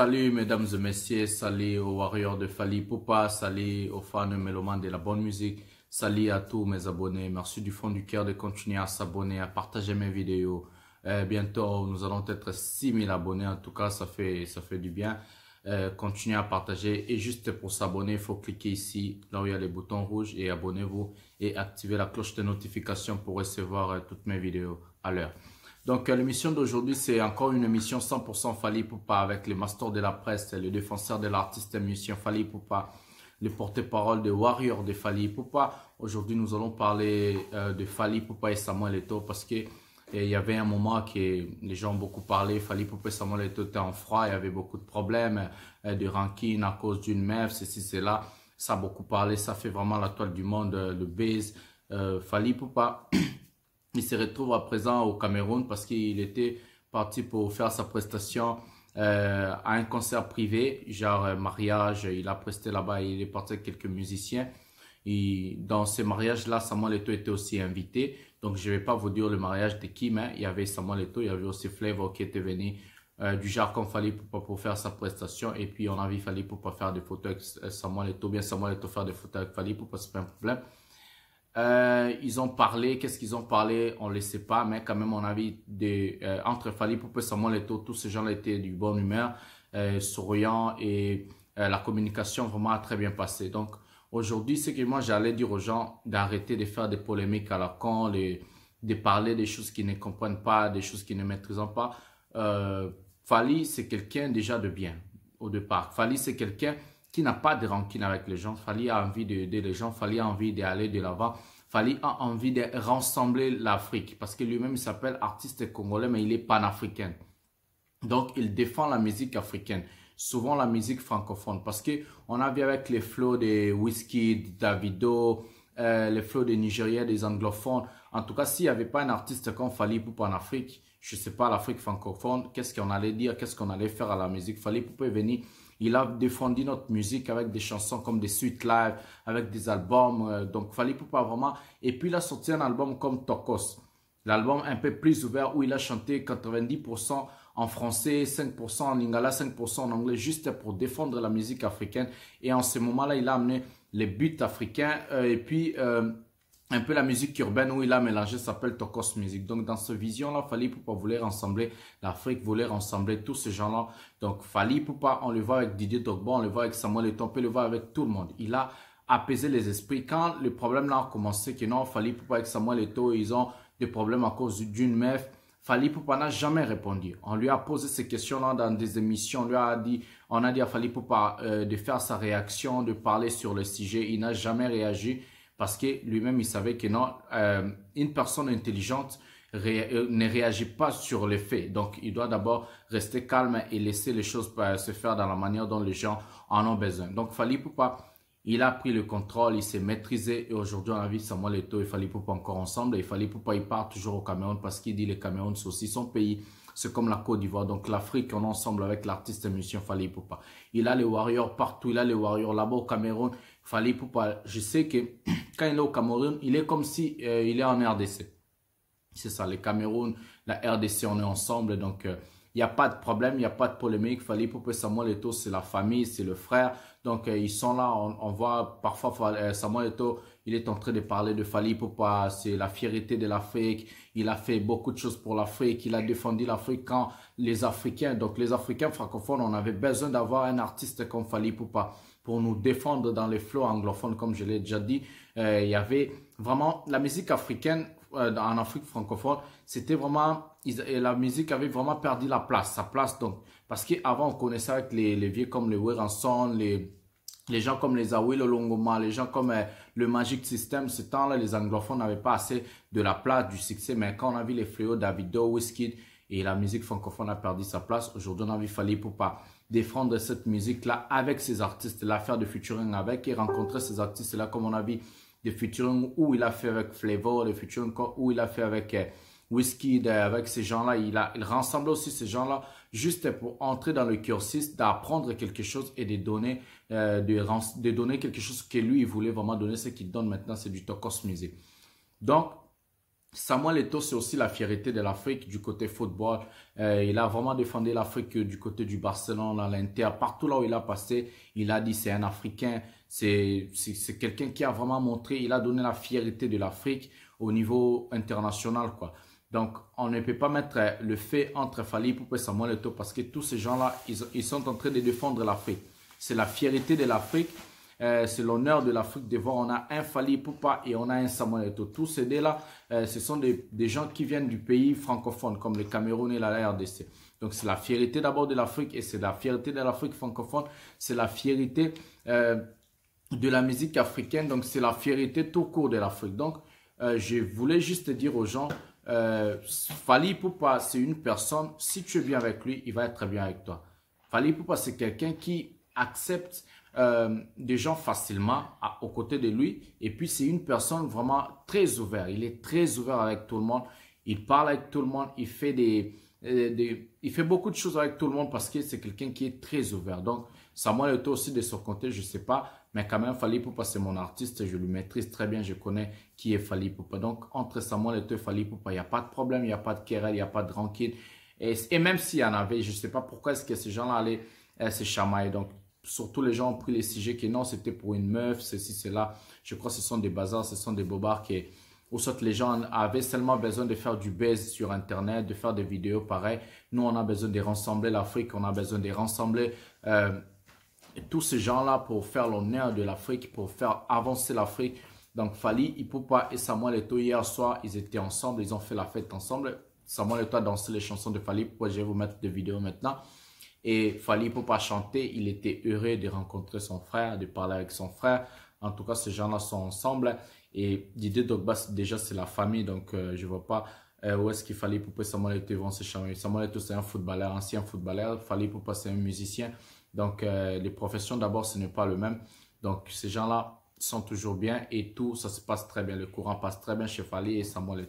Salut mesdames et messieurs, salut aux warriors de Fali Poupa, salut aux fans mélomanes de la bonne musique, salut à tous mes abonnés. Merci du fond du cœur de continuer à s'abonner, à partager mes vidéos. Euh, bientôt, nous allons être 6000 abonnés. En tout cas, ça fait, ça fait du bien. Euh, continuez à partager. Et juste pour s'abonner, il faut cliquer ici, là où il y a les boutons rouges et abonnez-vous et activez la cloche de notification pour recevoir euh, toutes mes vidéos à l'heure. Donc, euh, l'émission d'aujourd'hui, c'est encore une émission 100% Fali Poupa avec les masters de la presse, le défenseur de l'artiste émission Fali Poupa, le porte-parole de Warrior de Fali Poupa. Aujourd'hui, nous allons parler euh, de Fali Poupa et Samuel Eto'o parce que il y avait un moment que les gens ont beaucoup parlé, Fali Poupa et Samuel Eto'o étaient en froid, il y avait beaucoup de problèmes, euh, de rancune à cause d'une meuf, ceci, cela. Ça a beaucoup parlé, ça fait vraiment la toile du monde, le base. Fali Poupa il se retrouve à présent au Cameroun parce qu'il était parti pour faire sa prestation euh, à un concert privé, genre euh, mariage. Il a presté là-bas, il est parti avec quelques musiciens. Dans ces mariages-là, Samuel Eto'o était aussi invité. Donc, je ne vais pas vous dire le mariage de qui, mais il y avait Samuel Eto'o, il y avait aussi Flavor qui était venu euh, du comme Fali pour, pour faire sa prestation. Et puis, on avait Fali pour pas faire des photos avec Samuel Eto'o. Bien, Samuel Eto'o faire des photos avec Fali pour pas, c'est pas un problème. Euh, ils ont parlé, qu'est-ce qu'ils ont parlé, on ne le sait pas, mais quand même, on a vu de, euh, entre Fali Poupe, Samuel Eto'o, tous ces gens-là étaient du bon humeur, euh, souriants et la communication vraiment a très bien passé. Donc, aujourd'hui, c'est que moi, j'allais dire aux gens d'arrêter de faire des polémiques à la con, de, de parler des choses qu'ils ne comprennent pas, des choses qu'ils ne maîtrisent pas. Fali, c'est quelqu'un déjà de bien, au départ. Fali, c'est quelqu'un n'a pas de rancune avec les gens. Fali a envie d'aider les gens. Fali a envie d'aller de l'avant. Fali a envie de rassembler l'Afrique parce que lui-même il s'appelle artiste congolais mais il est panafricain. Donc il défend la musique africaine, souvent la musique francophone parce que on a vu avec les flots de Whisky, Davido, euh, les flots des Nigériens, des anglophones. En tout cas, s'il n'y avait pas un artiste comme Fali Poupa en Afrique, je ne sais pas, l'Afrique francophone, qu'est-ce qu'on allait dire, qu'est-ce qu'on allait faire à la musique? Fali Poupa est venu il a défendu notre musique avec des chansons comme des suites live, avec des albums. Euh, donc, Fali pas vraiment. Et puis, il a sorti un album comme Tokos. L'album un peu plus ouvert où il a chanté 90% en français, 5% en lingala, 5% en anglais, juste pour défendre la musique africaine. Et en ce moment-là, il a amené les buts africains. Euh, et puis, euh, un peu la musique urbaine où il a mélangé s'appelle Tokos Music. Donc dans cette vision-là, Fali Poupa voulait rassembler l'Afrique, voulait rassembler tous ces gens-là. Donc Fali Poupa, on le voit avec Didier Drogba, on le voit avec Samuel Eto'o, on le voir avec tout le monde. Il a apaisé les esprits. Quand le problème là a commencé, que non, Fali Poupa avec Samuel Eto'o, ils ont des problèmes à cause d'une meuf, Fali Poupa n'a jamais répondu. On lui a posé ces questions-là dans des émissions. On lui a dit, on a dit à Fali Poupa euh, de faire sa réaction, de parler sur le sujet. Il n'a jamais réagi parce que lui-même, il savait que non, euh, une personne intelligente euh, ne réagit pas sur les faits. Donc, il doit d'abord rester calme et laisser les choses se faire dans la manière dont les gens en ont besoin. Donc, Fali Poupa, il a pris le contrôle, il s'est maîtrisé et aujourd'hui, on a vu Samuel Eto'o et Fali Poupa encore ensemble. Et Fali Poupa, il part toujours au Cameroun parce qu'il dit le Cameroun, c'est aussi son pays. C'est comme la Côte d'Ivoire. Donc, l'Afrique, est ensemble avec l'artiste émission Fali Poupa. Il a les Warriors partout. Il a les Warriors là-bas au Cameroun. Fali Poupa, je sais que quand il est au Cameroun, il est comme si euh, il est en RDC. C'est ça, le Cameroun, la RDC, on est ensemble. Donc, il euh, n'y a pas de problème, il n'y a pas de polémique. Fali Poupa Samuel Eto'o, c'est la famille, c'est le frère. Donc, euh, ils sont là. On, voit parfois Samuel Eto'o, il est en train de parler de Fali Poupa. C'est la fierté de l'Afrique. Il a fait beaucoup de choses pour l'Afrique. Il a défendu l'Afrique quand les Africains, donc les Africains francophones, on avait besoin d'avoir un artiste comme Fali Poupa pour nous défendre dans les flots anglophones, comme je l'ai déjà dit. Euh, il y avait vraiment la musique africaine euh, en Afrique francophone, c'était vraiment et la musique avait vraiment perdu la place, sa place donc parce qu'avant on connaissait avec les, les vieux comme les Weranson, les les gens comme les Awilo Longoma, les gens comme euh, le Magic System, ce temps-là, les anglophones n'avaient pas assez de la place, du succès. Mais quand on a vu les fléaux Davido, Wizkid et la musique francophone a perdu sa place, aujourd'hui on a vu Fali pour pas défendre cette musique-là avec ces artistes-là, faire de featuring avec et rencontrer ces artistes-là comme on a vu des featuring où il a fait avec Flavor, des featuring où il a fait avec euh, Whiskey, avec ces gens-là. Il, a, il rassemble aussi ces gens-là juste pour entrer dans le cursus, d'apprendre quelque chose et de donner, euh, de, donner quelque chose que lui, il voulait vraiment donner. Ce qu'il donne maintenant, c'est du Tokos Music. Donc, Samuel Eto'o, c'est aussi la fierté de l'Afrique du côté football. Euh, il a vraiment défendu l'Afrique du côté du Barcelone, à l'Inter. Partout là où il a passé, il a dit c'est un Africain. C'est quelqu'un qui a vraiment montré, il a donné la fierté de l'Afrique au niveau international. quoi. Donc, on ne peut pas mettre le fait entre Fali et Samuel Eto'o parce que tous ces gens-là, ils, ils sont en train de défendre l'Afrique. C'est la fierté de l'Afrique euh, c'est l'honneur de l'Afrique de voir. On a un Fali Poupa et on a un Samuel Eto'o. Tous ces deux-là, euh, ce sont des, gens qui viennent du pays francophone, comme le Cameroun et la RDC. Donc, c'est la fierté d'abord de l'Afrique et c'est la fierté de l'Afrique francophone. C'est la fierté euh, de la musique africaine. Donc, c'est la fierté tout court de l'Afrique. Donc, je voulais juste dire aux gens, Fali Poupa, c'est une personne, si tu es bien avec lui, il va être bien avec toi. Fali Poupa, c'est quelqu'un qui accepte euh, des gens facilement aux côtés de lui. Et puis, c'est une personne vraiment très ouverte. Il est très ouvert avec tout le monde. Il parle avec tout le monde. Il fait, des, euh, il fait beaucoup de choses avec tout le monde parce que c'est quelqu'un qui est très ouvert. Donc, Samuel Eto'o aussi de son côté, je ne sais pas. Mais quand même, Fali Poupa, c'est mon artiste. Je le maîtrise très bien. Je connais qui est Fali Poupa. Donc, entre Samuel et Fali Poupa, il n'y a pas de problème. Il n'y a pas de querelle. Il n'y a pas de rancune. Et, et même s'il y en avait, je ne sais pas pourquoi est-ce que ces gens-là allaient euh, se chamailler. Donc, surtout les gens ont pris les sujets qui non, c'était pour une meuf, ceci, cela. Je crois que ce sont des bazars, ce sont des bobards qui, ou soit les gens avaient seulement besoin de faire du buzz sur Internet, de faire des vidéos pareil. Nous, on a besoin de rassembler l'Afrique, on a besoin de rassembler euh, tous ces gens-là pour faire l'honneur de l'Afrique, pour faire avancer l'Afrique. Donc, Fali, Ipupa et Samuel Eto'o, hier soir, ils étaient ensemble, ils ont fait la fête ensemble. Samuel Eto'o a dansé les chansons de Fali. Pourquoi je vais vous mettre des vidéos maintenant? Et Fali pas chanter, il était heureux de rencontrer son frère, de parler avec son frère. En tout cas, ces gens-là sont ensemble. Et Didier Dogba, déjà, c'est la famille. Donc, euh, je ne vois pas euh, où est-ce qu'il fallait pour Samuel Eto'o vont se changer. Samuel Eto'o, c'est un footballeur, ancien footballeur. Fali pas c'est un musicien. Donc, euh, les professions, d'abord, ce n'est pas le même. Donc, ces gens-là sont toujours bien et tout, ça se passe très bien. Le courant passe très bien chez Fali et Samuel.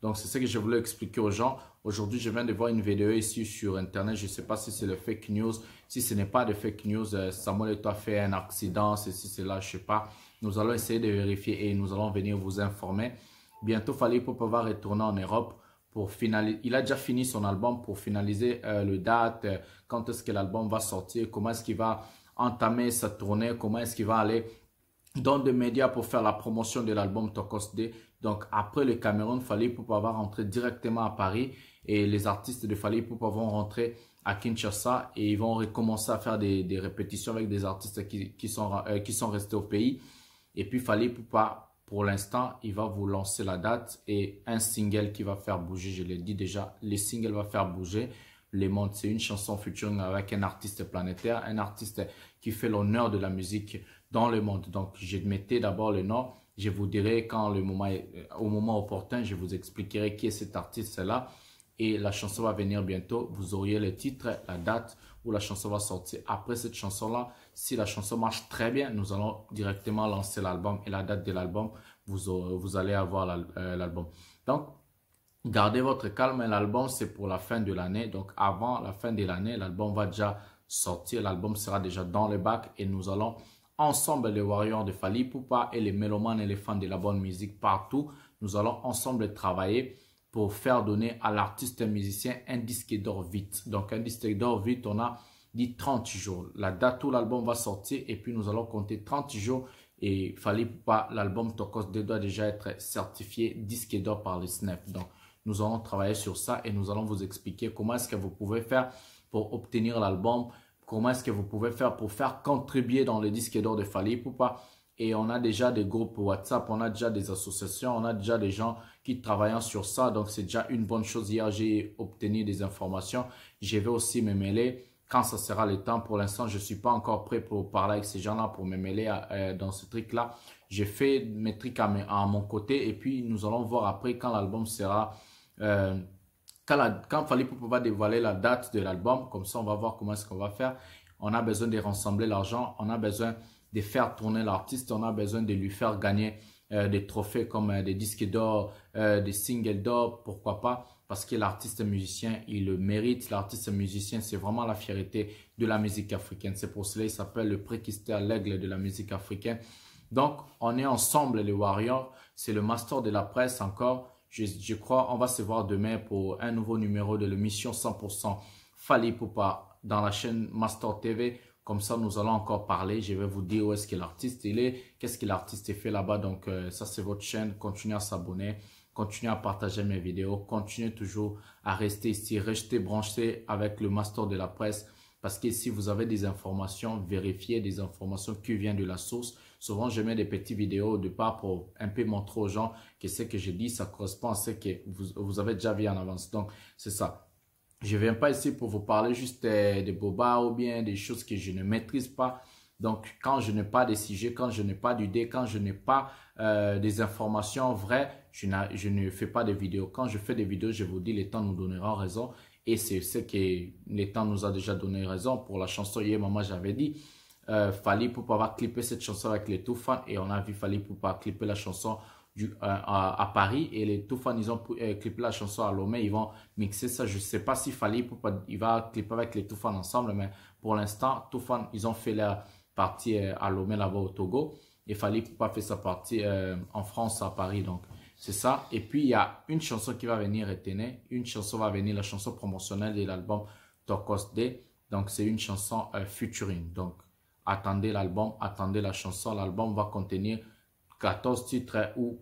Donc, c'est ce que je voulais expliquer aux gens. Aujourd'hui, je viens de voir une vidéo ici sur Internet. Je ne sais pas si c'est le fake news. Si ce n'est pas de fake news, euh, Samuel a fait un accident, ceci, cela, je ne sais pas. Nous allons essayer de vérifier et nous allons venir vous informer. Bientôt, Fali pouvoir retourner en Europe pour. Il a déjà fini son album pour finaliser euh, le date, euh, quand est-ce que l'album va sortir, comment est-ce qu'il va entamer sa tournée, comment est-ce qu'il va aller dans des médias pour faire la promotion de l'album Tokos D. Donc, après le Cameroun, Fali Poupa va rentrer directement à Paris et les artistes de Fali Poupa vont rentrer à Kinshasa et ils vont recommencer à faire des, répétitions avec des artistes qui, sont, euh, qui sont restés au pays. Et puis, Fali Poupa, pour l'instant, il va vous lancer la date et un single qui va faire bouger. Je l'ai dit déjà, le single va faire bouger. Les Mondes, c'est une chanson featuring avec un artiste planétaire, un artiste qui fait l'honneur de la musique dans le monde. Donc, je mettais d'abord le nom. Je vous dirai quand le moment au moment opportun, je vous expliquerai qui est cet artiste-là. Et la chanson va venir bientôt. Vous auriez le titre, la date où la chanson va sortir. Après cette chanson-là, si la chanson marche très bien, nous allons directement lancer l'album. Et la date de l'album, vous, vous allez avoir euh, l'album. Donc, gardez votre calme. L'album, c'est pour la fin de l'année. Donc, avant la fin de l'année, l'album va déjà sortir. L'album sera déjà dans le bac et nous allons ensemble les warriors de Fali Poupa et les mélomanes et les fans de la bonne musique partout. Nous allons ensemble travailler pour faire donner à l'artiste musicien un disque d'or vite. Donc un disque d'or vite, on a dit 30 jours. La date où l'album va sortir et puis nous allons compter 30 jours et Fali Poupa, l'album Tokos doit déjà être certifié disque d'or par les SNEP. Donc nous allons travailler sur ça et nous allons vous expliquer comment est-ce que vous pouvez faire pour obtenir l'album comment est-ce que vous pouvez faire pour faire contribuer dans le disque d'or de Fali pas Et on a déjà des groupes WhatsApp, on a déjà des associations, on a déjà des gens qui travaillent sur ça. Donc, c'est déjà une bonne chose. Hier, j'ai obtenu des informations. Je vais aussi me mêler quand ça sera le temps. Pour l'instant, je ne suis pas encore prêt pour parler avec ces gens-là, pour me mêler euh, dans ce truc-là. J'ai fait mes trucs à, mon côté et puis nous allons voir après quand l'album sera... Euh, quand, la, Fali va dévoiler la date de l'album, comme ça on va voir comment est-ce qu'on va faire. On a besoin de rassembler l'argent, on a besoin de faire tourner l'artiste, on a besoin de lui faire gagner euh, des trophées comme euh, des disques d'or, euh, des singles d'or, pourquoi pas, parce que l'artiste musicien, il le mérite. L'artiste musicien, c'est vraiment la fierté de la musique africaine. C'est pour cela qu'il s'appelle le préquister l'aigle de la musique africaine. Donc, on est ensemble les Warriors. C'est le master de la presse encore. Je, je crois on va se voir demain pour un nouveau numéro de l'émission 100% Fali Poupa dans la chaîne Master TV. Comme ça, nous allons encore parler. Je vais vous dire où est-ce que l'artiste est, qu'est-ce que l'artiste fait là-bas. Donc, euh, ça, c'est votre chaîne. Continuez à s'abonner, continuez à partager mes vidéos, continuez toujours à rester ici, restez branchés avec le master de la presse. Parce que si vous avez des informations, vérifiez des informations qui viennent de la source. Souvent, je mets des petites vidéos de part pour un peu montrer aux gens que ce que je dis, ça correspond à ce que vous avez déjà vu en avance. Donc, c'est ça. Je viens pas ici pour vous parler juste des, bobas ou bien des choses que je ne maîtrise pas. Donc, quand je n'ai pas des sujets, quand je n'ai pas d'idées, quand je n'ai pas euh, des informations vraies, je, ne fais pas de vidéos. Quand je fais des vidéos, je vous dis, les temps nous donnera raison. Et c'est ce que les temps nous a déjà donné raison. Pour la chanson, hier, maman, j'avais dit, euh, Fali pour avoir clipper cette chanson avec les tout fans. Et on a vu Fali pour pas clipper la chanson euh, à, Paris et les tout fans ils ont euh, clippé la chanson à Lomé ils vont mixer ça. Je sais pas s'il fallait il va clipper avec les tout fans ensemble mais pour l'instant tout fans ils ont fait la partie euh, à Lomé là-bas au Togo. Et fallait pas faire sa partie en France à Paris donc c'est ça. Et puis il y a une chanson qui va venir retenir une chanson va venir la chanson promotionnelle de l'album Tokos D donc c'est une chanson featuring. Donc attendez l'album attendez la chanson. L'album va contenir 14 titres ou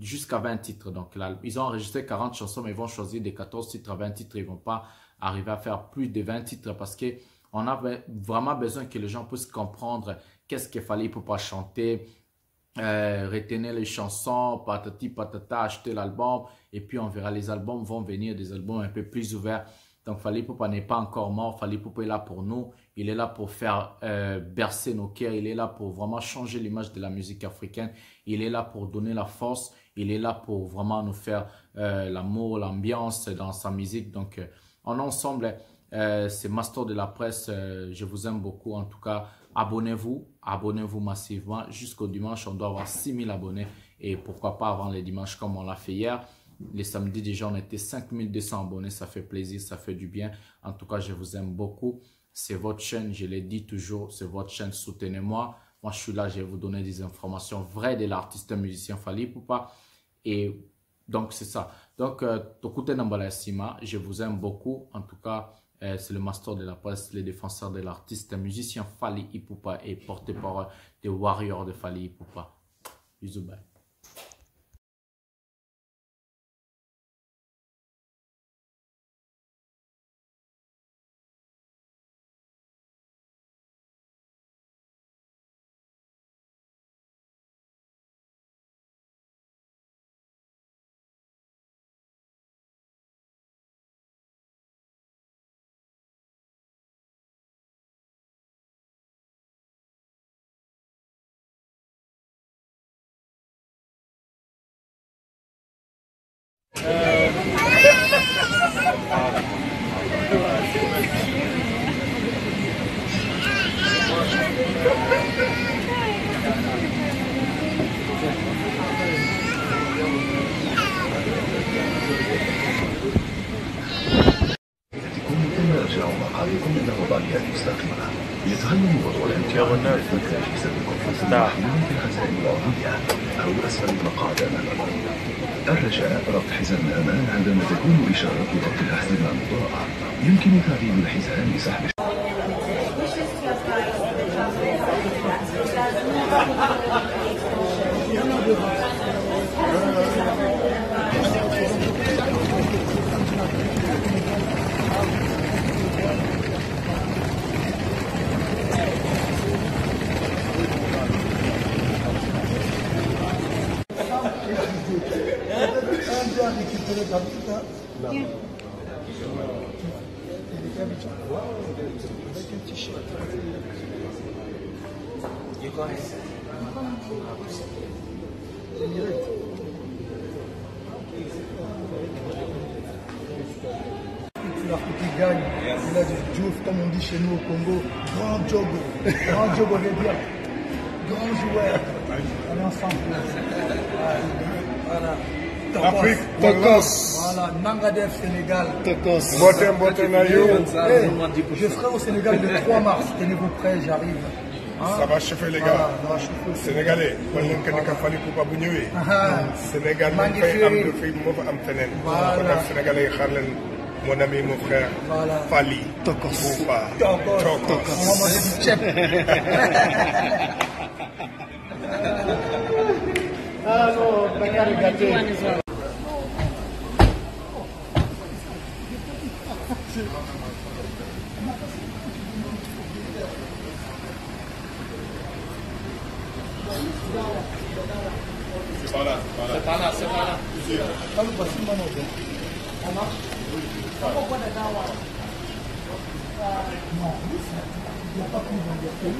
jusqu'à 20 titres. Donc ils ont enregistré 40 chansons, mais ils vont choisir des 14 titres à 20 titres. Ils vont pas arriver à faire plus de 20 titres parce que on a vraiment besoin que les gens puissent comprendre qu'est-ce qu'il fallait pour pas chanter, euh, retenir les chansons, patati patata, acheter l'album. Et puis on verra, les albums vont venir, des albums un peu plus ouverts. Donc Fali Poupa n'est pas encore mort. Fali Poupa est là pour nous. Il est là pour faire euh, bercer nos cœurs. Il est là pour vraiment changer l'image de la musique africaine. Il est là pour donner la force. Il est là pour vraiment nous faire euh, l'amour, l'ambiance dans sa musique. Donc, euh, en ensemble, c'est Master de la presse. je vous aime beaucoup. En tout cas, abonnez-vous. Abonnez-vous massivement. Jusqu'au dimanche, on doit avoir 6000 abonnés. Et pourquoi pas avant les dimanches comme on l'a fait hier. Les samedis déjà, on était 5200 abonnés. Ça fait plaisir, ça fait du bien. En tout cas, je vous aime beaucoup. C'est votre chaîne, je l'ai dit toujours, c'est votre chaîne. Soutenez-moi. Moi, je suis là, je vais vous donner des informations vraies de l'artiste musicien Fali Poupa. Et donc, c'est ça. Donc, euh, Tokute Sima, je vous aime beaucoup. En tout cas, euh, c'est le master de la presse, le défenseur de l'artiste musicien Fali Ipupa et porte-parole des Warriors de Fali Ipupa. Bisous, bye. تكون إشارة ربط الأحزمة مضاءة يمكن تعديل الحزام لسحب qui gagne. Il a du Diouf, comme on dit chez nous au Congo. Grand job. Grand on veut dire. Grand joueur. On est ensemble. Voilà. Afrique, Tokos. Voilà, Nangadev, Sénégal. Tokos. Botem, Botem. Hey, je ferai au Sénégal le 3 mars. Tenez-vous prêts, j'arrive. Ça va chauffer les gars. Sénégalais man leen que ni ka Fally Poupa bu ñëwee. Sénégal maa moom ngi fay am féeri. lu fi moo fa am feneen. Voilà. kon nag sénégalais yi xaar leen mon ami mon frère Voilà. Fally. Tokos. Poupa Dakar Separar, separar. Separar, separar. Fala pra cima, não vem. Calma. Como pode. Não, isso. Já tá com o nome aqui.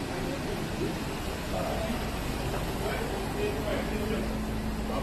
Tá